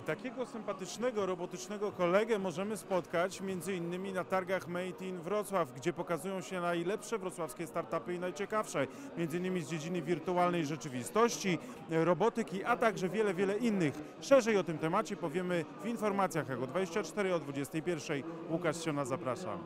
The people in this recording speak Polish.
Takiego sympatycznego, robotycznego kolegę możemy spotkać między innymi na targach Made in Wrocław, gdzie pokazują się najlepsze wrocławskie startupy i najciekawsze, między innymi z dziedziny wirtualnej rzeczywistości, robotyki, a także wiele, wiele innych. Szerzej o tym temacie powiemy w informacjach Ego 24 o 21. Łukasz Siona, zapraszam.